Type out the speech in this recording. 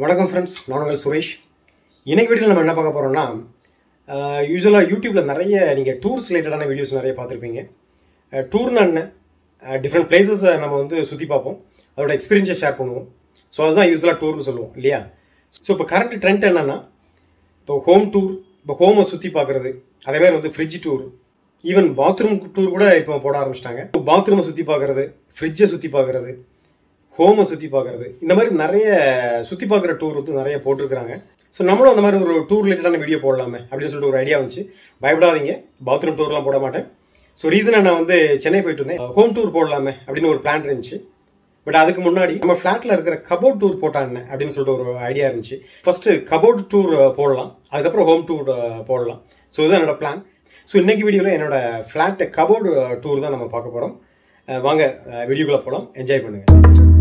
வணக்கம் ஃப்ரெண்ட்ஸ் நான் உங்கள் சுரேஷ். இன்றைக்கு வீட்டில் நம்ம என்ன பார்க்க போகிறோம்னா யூஸ்வலாக யூடியூப்பில் நிறைய நீங்கள் டூர்ஸ் ரிலேட்டடான வீடியோஸ் நிறைய பார்த்துருப்பீங்க. டூர்னா என்ன? டிஃப்ரெண்ட் பிளேசஸை நம்ம வந்து சுற்றி பார்ப்போம். அதோட எக்ஸ்பீரியன்ஸை ஷேர் பண்ணுவோம். ஸோ அதுதான் யூஸ்வலாக டூர்னு சொல்லுவோம் இல்லையா? ஸோ இப்போ கரண்ட் ட்ரெண்ட் என்னென்னா இப்போ ஹோம் டூர் இப்போ ஹோமை சுற்றி பார்க்குறது அதே மாதிரி வந்து fridge tour even bathroom tour கூட இப்போ போட ஆரம்பிச்சிட்டாங்க. பாத்ரூமை சுற்றி பார்க்குறது ஃப்ரிட்ஜை சுற்றி பார்க்குறது ஹோமை சுற்றி பார்க்குறது. இந்த மாதிரி நிறைய சுற்றி பார்க்குற டூர் வந்து நிறைய போட்டிருக்கிறாங்க. ஸோ நம்மளும் அந்த மாதிரி ஒரு டூர் ரிலேட்டடான வீடியோ போடலாமே அப்படின்னு சொல்லிட்டு ஒரு ஐடியா வந்துச்சு. பயப்படாதீங்க. பாத்ரூம் டூர்லாம் போட மாட்டேன். ஸோ ரீசனாக நான் வந்து சென்னை போயிட்டு இருந்தேன் ஹோம் டூர் போடலாமே அப்படின்னு ஒரு பிளான் இருந்துச்சு. பட் அதுக்கு முன்னாடி நம்ம ஃப்ளாட்டில் இருக்கிற கபோர்ட் டூர் போட்டான் என்ன அப்படின்னு சொல்லிட்டு ஒரு ஐடியா இருந்துச்சு. ஃபஸ்ட்டு கபோர்ட் டூர் போடலாம். அதுக்கப்புறம் ஹோம் டூர் போடலாம். ஸோ இதுதான் என்னோட பிளான் ஸோ இன்னைக்கு வீடியோவில் என்னோட ஃப்ளாட் கபோர்டு டூர் தான் நம்ம பார்க்க போகிறோம் வாங்க வீடியோக்குள்ளே போகலாம் என்ஜாய் பண்ணுங்கள்